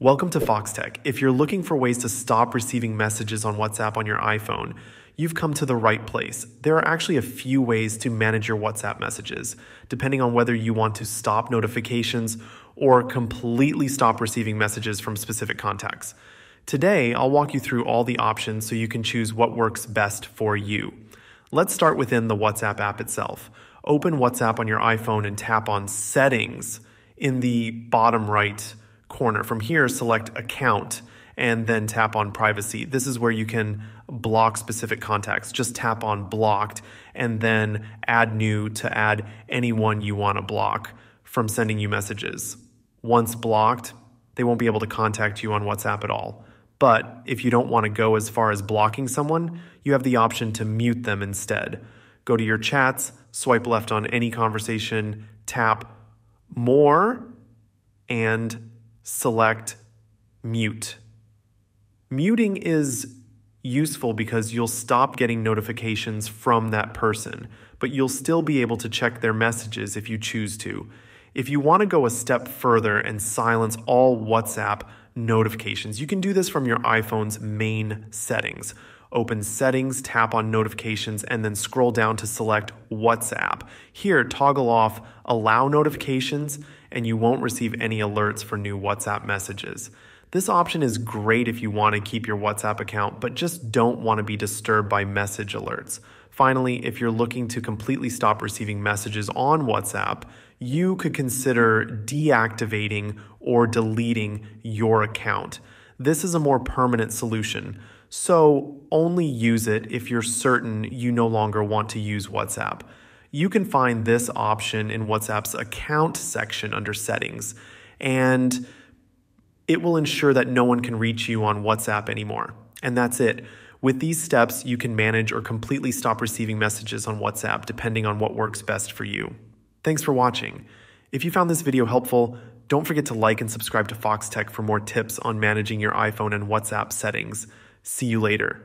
Welcome to Foxtecc. If you're looking for ways to stop receiving messages on WhatsApp on your iPhone, you've come to the right place. There are actually a few ways to manage your WhatsApp messages, depending on whether you want to stop notifications or completely stop receiving messages from specific contacts. Today, I'll walk you through all the options so you can choose what works best for you. Let's start within the WhatsApp app itself. Open WhatsApp on your iPhone and tap on Settings in the bottom right corner. From here, select Account and then tap on Privacy. This is where you can block specific contacts. Just tap on Blocked and then Add New to add anyone you want to block from sending you messages. Once blocked, they won't be able to contact you on WhatsApp at all. But if you don't want to go as far as blocking someone, you have the option to mute them instead. Go to your chats, swipe left on any conversation, tap More, and select mute. Muting is useful because you'll stop getting notifications from that person, but you'll still be able to check their messages if you choose to. If you want to go a step further and silence all WhatsApp notifications, you can do this from your iPhone's main settings. Open Settings, tap on Notifications, and then scroll down to select WhatsApp. Here, toggle off Allow Notifications, and you won't receive any alerts for new WhatsApp messages. This option is great if you want to keep your WhatsApp account, but just don't want to be disturbed by message alerts. Finally, if you're looking to completely stop receiving messages on WhatsApp, you could consider deactivating or deleting your account. This is a more permanent solution. So only use it if you're certain you no longer want to use WhatsApp. You can find this option in WhatsApp's account section under settings, and it will ensure that no one can reach you on WhatsApp anymore. And that's it. With these steps, you can manage or completely stop receiving messages on WhatsApp depending on what works best for you. Thanks for watching. If you found this video helpful, don't forget to like and subscribe to Foxtecc for more tips on managing your iPhone and WhatsApp settings. See you later.